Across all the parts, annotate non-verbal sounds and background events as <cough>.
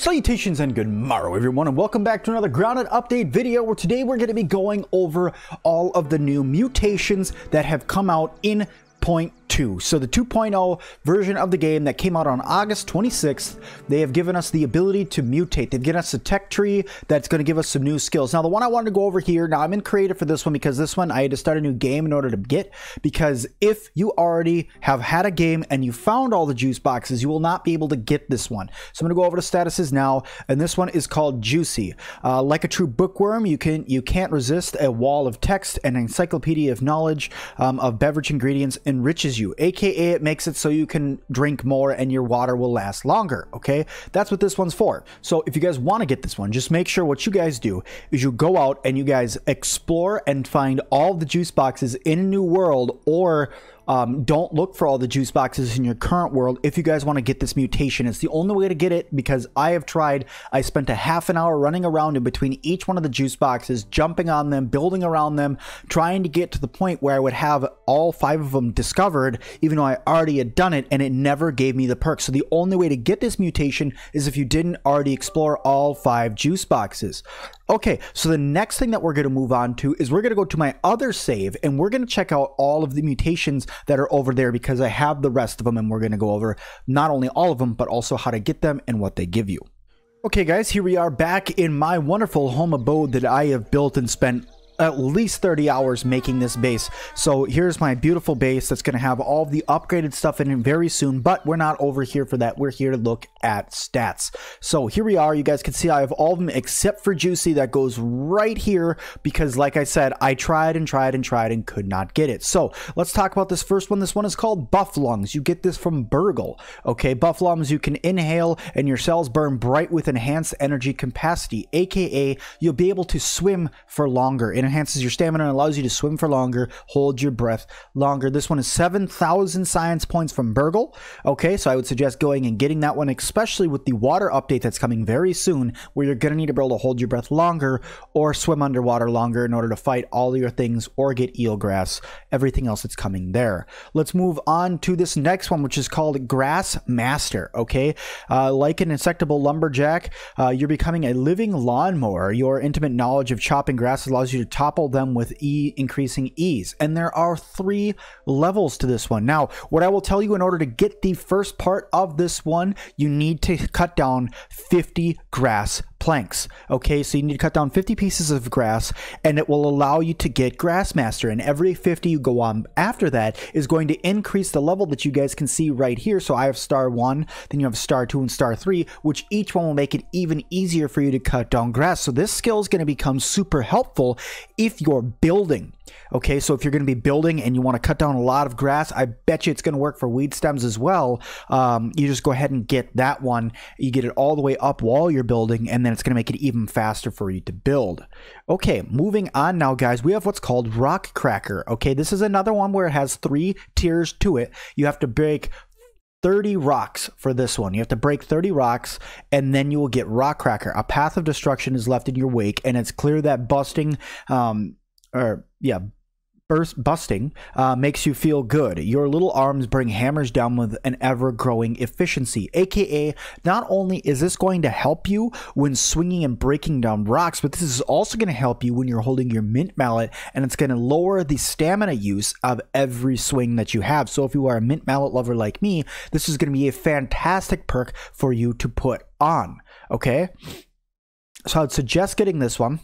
Salutations and good morrow everyone and welcome back to another grounded update video where today we're going to be going over all of the new mutations that have come out in point 2. So the 2.0 version of the game that came out on August 26th, they have given us the ability to mutate. They've given us a tech tree that's going to give us some new skills. Now the one I wanted to go over here, now I'm in creative for this one because this one I had to start a new game in order to get because if you already have had a game and you found all the juice boxes, you will not be able to get this one. So I'm going to go over to statuses now and this one is called Juicy. Uh, like a true bookworm, you can you can't resist a wall of text and encyclopedia of knowledge um, of beverage ingredients enriches you aka it makes it so you can drink more and your water will last longer, okay? That's what this one's for. So if you guys want to get this one, just make sure what you guys do is you go out and you guys explore and find all the juice boxes in a new world or um, don't look for all the juice boxes in your current world if you guys want to get this mutation. It's the only way to get it because I have tried. I spent a half an hour running around in between each one of the juice boxes, jumping on them, building around them, trying to get to the point where I would have all five of them discovered, even though I already had done it, and it never gave me the perk. So the only way to get this mutation is if you didn't already explore all five juice boxes. Okay, so the next thing that we're going to move on to is we're going to go to my other save and we're going to check out all of the mutations that are over there because I have the rest of them and we're going to go over not only all of them, but also how to get them and what they give you. Okay guys, here we are back in my wonderful home abode that I have built and spent at least 30 hours making this base. So here's my beautiful base that's going to have all the upgraded stuff in it very soon, but we're not over here for that. We're here to look at stats. So here we are. You guys can see I have all of them except for Juicy that goes right here because like I said, I tried and tried and tried and could not get it. So let's talk about this first one. This one is called Buff Lungs. You get this from BURG.L. Okay, Buff Lungs you can inhale and your cells burn bright with enhanced energy capacity, aka you'll be able to swim for longer in enhances your stamina and allows you to swim for longer, hold your breath longer. This one is 7,000 science points from BURG.L. Okay, so I would suggest going and getting that one, especially with the water update that's coming very soon, where you're going to need to be able to hold your breath longer or swim underwater longer in order to fight all your things or get eelgrass, everything else that's coming there. Let's move on to this next one, which is called Grass Master. Okay, uh, like an insectable lumberjack, uh, you're becoming a living lawnmower. Your intimate knowledge of chopping grass allows you to topple them with E increasing ease. And there are three levels to this one. Now, what I will tell you in order to get the first part of this one, you need to cut down 50 grass planks. Okay, so you need to cut down 50 pieces of grass and it will allow you to get Grassmaster. And every 50 you go on after that is going to increase the level that you guys can see right here. So I have star one, then you have star two and star three, which each one will make it even easier for you to cut down grass. So this skill is going to become super helpful if you're building. Okay, so if you're going to be building and you want to cut down a lot of grass, I bet you it's going to work for weed stems as well. Um, you just go ahead and get that one. You get it all the way up while you're building, and then it's going to make it even faster for you to build. Okay, moving on now, guys. We have what's called Rock Cracker. Okay, this is another one where it has three tiers to it. You have to break 30 rocks for this one. You have to break 30 rocks and then you will get Rock Cracker. A path of destruction is left in your wake and it's clear that busting um or yeah, burst busting uh, makes you feel good. Your little arms bring hammers down with an ever growing efficiency. AKA, not only is this going to help you when swinging and breaking down rocks, but this is also going to help you when you're holding your mint mallet and it's going to lower the stamina use of every swing that you have. So if you are a mint mallet lover like me, this is going to be a fantastic perk for you to put on. Okay. So I'd suggest getting this one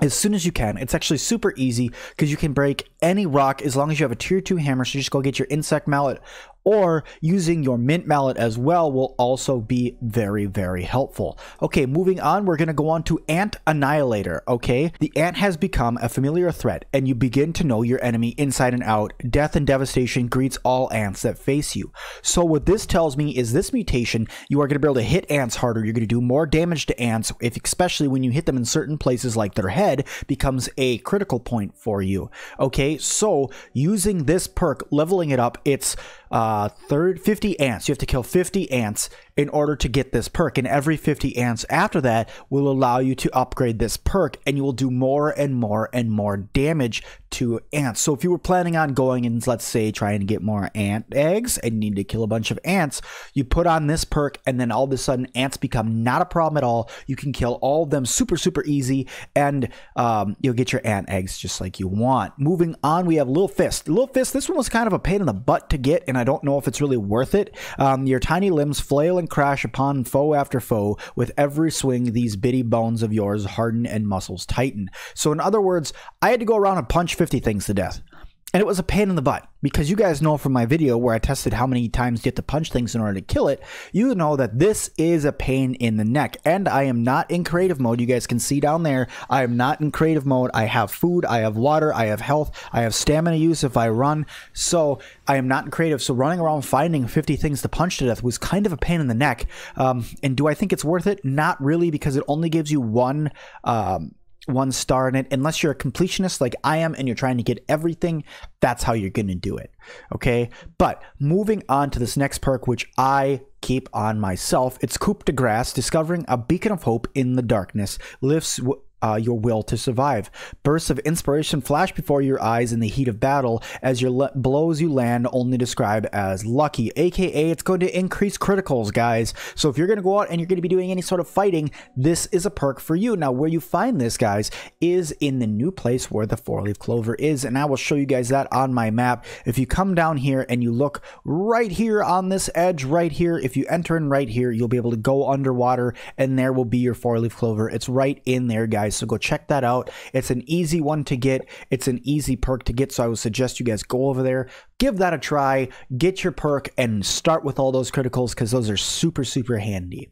as soon as you can. It's actually super easy because you can break any rock as long as you have a tier 2 hammer. So just go get your insect mallet or using your mint mallet as well will also be very, very helpful. Okay, moving on, we're going to go on to Ant Annihilator, okay? The ant has become a familiar threat, and you begin to know your enemy inside and out. Death and devastation greets all ants that face you. So what this tells me is this mutation, you are going to be able to hit ants harder. You're going to do more damage to ants, if especially when you hit them in certain places like their head becomes a critical point for you. Okay, so using this perk, leveling it up, it's uh, Uh, third 50 ants. You have to kill 50 ants in order to get this perk. And every 50 ants after that will allow you to upgrade this perk and you will do more and more and more damage to ants. So if you were planning on going and let's say trying to get more ant eggs and need to kill a bunch of ants, you put on this perk and then all of a sudden ants become not a problem at all. You can kill all of them super, super easy and um, you'll get your ant eggs just like you want. Moving on, we have Little Fist. Little Fist, this one was kind of a pain in the butt to get and I don't know if it's really worth it. Um, your tiny limbs flail and crash upon foe after foe. With every swing, these bitty bones of yours harden and muscles tighten. So in other words, I had to go around and punch 50 things to death. And it was a pain in the butt because you guys know from my video where I tested how many times you have to punch things in order to kill it, you know that this is a pain in the neck. And I am not in creative mode. You guys can see down there, I am not in creative mode. I have food, I have water, I have health, I have stamina use if I run. So I am not in creative. So running around finding 50 things to punch to death was kind of a pain in the neck. Um, and do I think it's worth it? Not really because it only gives you one. Um, one star in it. Unless you're a completionist like I am and you're trying to get everything that's how you're going to do it okay? But moving on to this next perk which I keep on myself it's coup de grass discovering a beacon of hope in the darkness. Lifts uh, your will to survive. Bursts of inspiration flash before your eyes in the heat of battle as your blows you land only describe as lucky, aka it's going to increase criticals, guys. So if you're going to go out and you're going to be doing any sort of fighting, this is a perk for you. Now, where you find this, guys, is in the new place where the four leaf clover is, and I will show you guys that on my map. If you come down here and you look right here on this edge, right here, if you enter in right here, you'll be able to go underwater, and there will be your four leaf clover. It's right in there, guys guys. So go check that out. It's an easy one to get. It's an easy perk to get. So I would suggest you guys go over there, give that a try, get your perk, and start with all those criticals because those are super, super handy.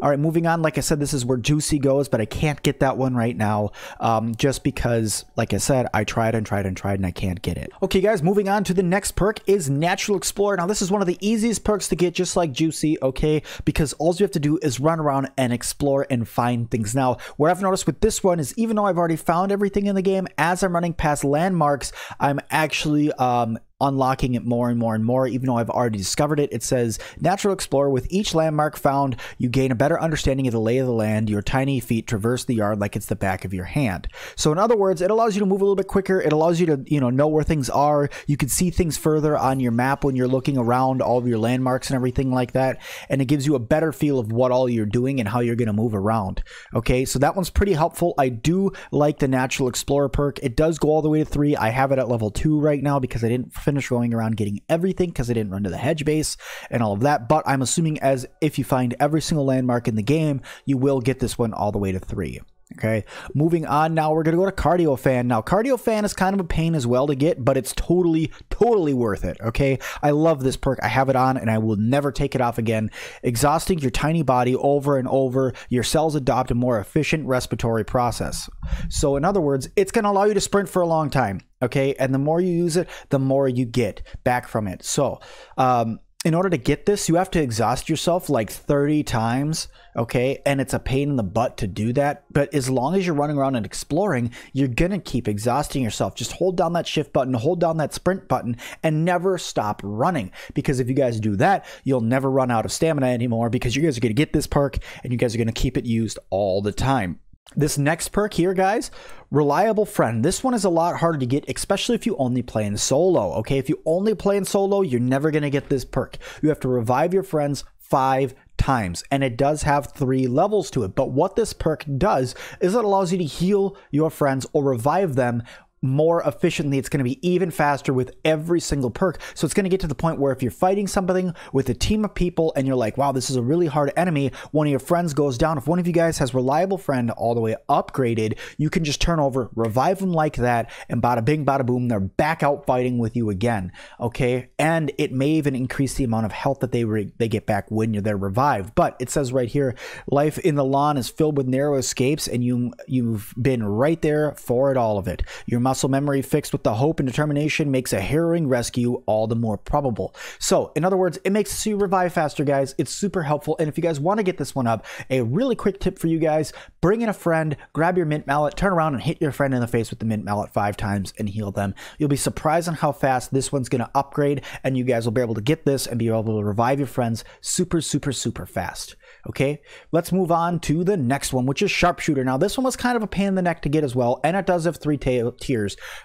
All right, moving on. Like I said, this is where Juicy goes, but I can't get that one right now um, just because, like I said, I tried and tried and tried and I can't get it. Okay, guys, moving on to the next perk is Natural Explorer. Now, this is one of the easiest perks to get, just like Juicy, okay? Because all you have to do is run around and explore and find things. Now, what I've noticed with this one is even though I've already found everything in the game, as I'm running past landmarks, I'm actually um, unlocking it more and more and more, even though I've already discovered it. It says Natural Explorer, with each landmark found, you gain a better understanding of the lay of the land. Your tiny feet traverse the yard like it's the back of your hand. So, in other words, it allows you to move a little bit quicker. It allows you to, you know, know where things are. You can see things further on your map when you're looking around all of your landmarks and everything like that. And it gives you a better feel of what all you're doing and how you're going to move around. Okay, so that one's pretty helpful. I do like the Natural Explorer perk. It does go all the way to three. I have it at level two right now because I didn't finish going around getting everything because I didn't run to the hedge base and all of that. But I'm assuming as if you find every single landmark in the game, you will get this one all the way to three. Okay, moving on now, we're going to go to Cardio Fan. Now, Cardio Fan is kind of a pain as well to get, but it's totally, totally worth it. Okay, I love this perk. I have it on and I will never take it off again. Exhausting your tiny body over and over, your cells adopt a more efficient respiratory process. So, in other words, it's going to allow you to sprint for a long time. Okay, and the more you use it, the more you get back from it. So, um, in order to get this, you have to exhaust yourself like 30 times, okay? And it's a pain in the butt to do that. But as long as you're running around and exploring, you're gonna keep exhausting yourself. Just hold down that shift button, hold down that sprint button, and never stop running. Because if you guys do that, you'll never run out of stamina anymore because you guys are gonna get this perk and you guys are gonna keep it used all the time. This next perk here, guys, Reliable Friend. This one is a lot harder to get, especially if you only play in solo, okay? If you only play in solo, you're never going to get this perk. You have to revive your friends five times, and it does have three levels to it. But what this perk does is it allows you to heal your friends or revive them more efficiently. It's going to be even faster with every single perk. So it's going to get to the point where if you're fighting something with a team of people and you're like, wow, this is a really hard enemy, one of your friends goes down. If one of you guys has reliable friend all the way upgraded, you can just turn over, revive them like that, and bada bing, bada boom, they're back out fighting with you again. Okay. And it may even increase the amount of health that they they get back when you're there revived. But it says right here, life in the lawn is filled with narrow escapes, and you you've been right there for it all of it. Muscle memory fixed with the hope and determination makes a harrowing rescue all the more probable. So, in other words, it makes you revive faster, guys. It's super helpful. And if you guys want to get this one up, a really quick tip for you guys bring in a friend, grab your mint mallet, turn around and hit your friend in the face with the mint mallet five times and heal them. You'll be surprised on how fast this one's going to upgrade, and you guys will be able to get this and be able to revive your friends super, super, super fast. Okay, let's move on to the next one, which is Sharpshooter. Now, this one was kind of a pain in the neck to get as well, and it does have three tiers,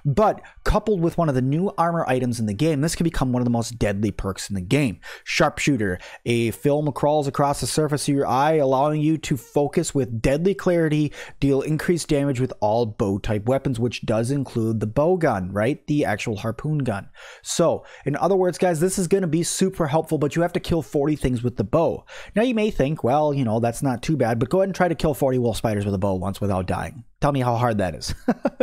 but coupled with one of the new armor items in the game, this can become one of the most deadly perks in the game. Sharpshooter, a film crawls across the surface of your eye, allowing you to focus with deadly clarity, deal increased damage with all bow type weapons, which does include the bow gun, right? The actual harpoon gun. So, in other words, guys, this is going to be super helpful, but you have to kill 40 things with the bow. Now, you may think, well, you know, that's not too bad, but go ahead and try to kill 40 wolf spiders with a bow once without dying. Tell me how hard that is.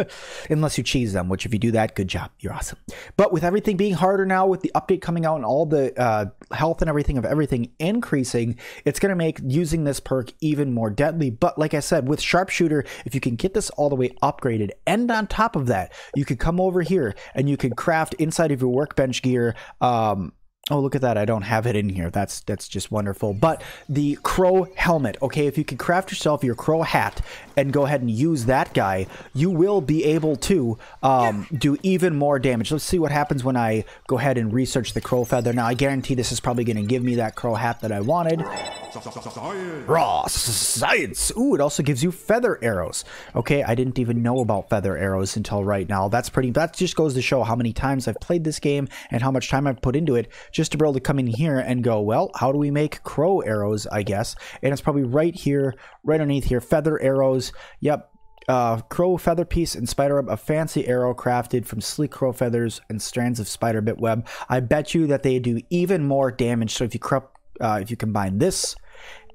<laughs> Unless you cheese them, which if you do that, good job. You're awesome. But with everything being harder now, with the update coming out and all the uh, health and everything of everything increasing, it's going to make using this perk even more deadly. But like I said, with Sharpshooter, if you can get this all the way upgraded, and on top of that, you could come over here and you could craft inside of your workbench gear um, Oh, look at that. I don't have it in here. That's that's just wonderful. But the crow helmet, okay, if you can craft yourself your crow hat and go ahead and use that guy, you will be able to um, do even more damage. Let's see what happens when I go ahead and research the crow feather. Now, I guarantee this is probably going to give me that crow hat that I wanted. Raw science. Ooh, it also gives you feather arrows. Okay, I didn't even know about feather arrows until right now. That's pretty, that just goes to show how many times I've played this game and how much time I've put into it just to be able to come in here and go, well, how do we make crow arrows, I guess? And it's probably right here, right underneath here, feather arrows. Yep, uh, crow feather piece and spider web, a fancy arrow crafted from sleek crow feathers and strands of spider bit web. I bet you that they do even more damage. So if you uh, if you combine this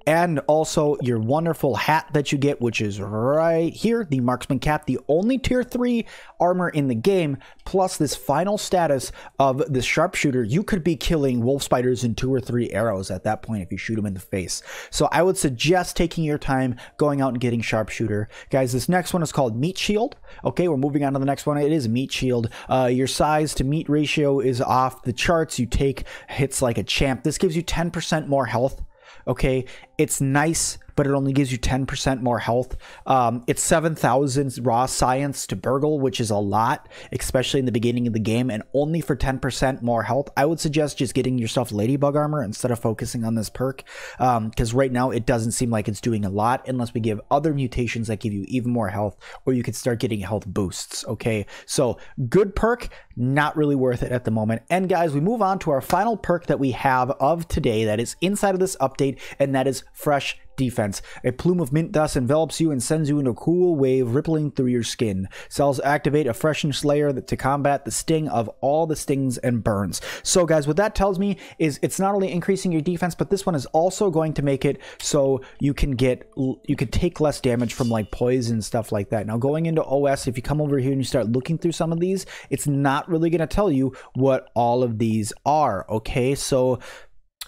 and also your wonderful hat that you get, which is right here, the Marksman Cap, the only tier 3 armor in the game, plus this final status of the Sharpshooter. You could be killing wolf spiders in two or three arrows at that point if you shoot them in the face. So I would suggest taking your time going out and getting Sharpshooter. Guys, this next one is called Meat Shield. Okay, we're moving on to the next one. It is Meat Shield. Uh, your size to meat ratio is off the charts. You take hits like a champ. This gives you 10% more health okay it's nice but it only gives you 10% more health. Um, it's 7,000 raw science to BURG.L, which is a lot, especially in the beginning of the game, and only for 10% more health. I would suggest just getting yourself Ladybug armor instead of focusing on this perk, because um, right now it doesn't seem like it's doing a lot unless we give other mutations that give you even more health, or you could start getting health boosts. Okay, so good perk, not really worth it at the moment. And guys, we move on to our final perk that we have of today that is inside of this update, and that is Fresh defense. A plume of mint dust envelops you and sends you in a cool wave rippling through your skin. Cells activate a freshness layer to combat the sting of all the stings and burns. So guys, what that tells me is it's not only increasing your defense, but this one is also going to make it so you can get, you can take less damage from like poison stuff like that. Now going into OS, if you come over here and you start looking through some of these, it's not really going to tell you what all of these are. Okay. So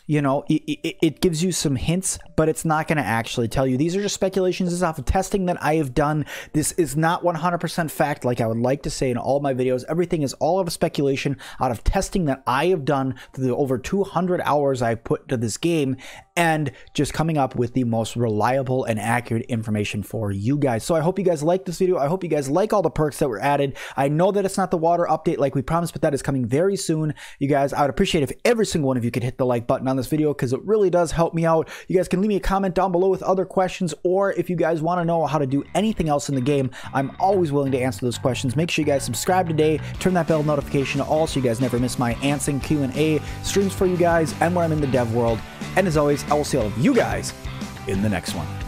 you know, it, it, it gives you some hints, but it's not going to actually tell you. These are just speculations. This is off of testing that I have done. This is not 100% fact, like I would like to say in all my videos. Everything is all of a speculation out of testing that I have done through the over 200 hours I've put to this game and just coming up with the most reliable and accurate information for you guys. So I hope you guys like this video. I hope you guys like all the perks that were added. I know that it's not the water update like we promised, but that is coming very soon. You guys, I would appreciate if every single one of you could hit the like button on this video because it really does help me out. You guys can leave me a comment down below with other questions, or if you guys want to know how to do anything else in the game, I'm always willing to answer those questions. Make sure you guys subscribe today, turn that bell notification all so you guys never miss my answering Q&A streams for you guys and where I'm in the dev world. And as always, I will see all of you guys in the next one.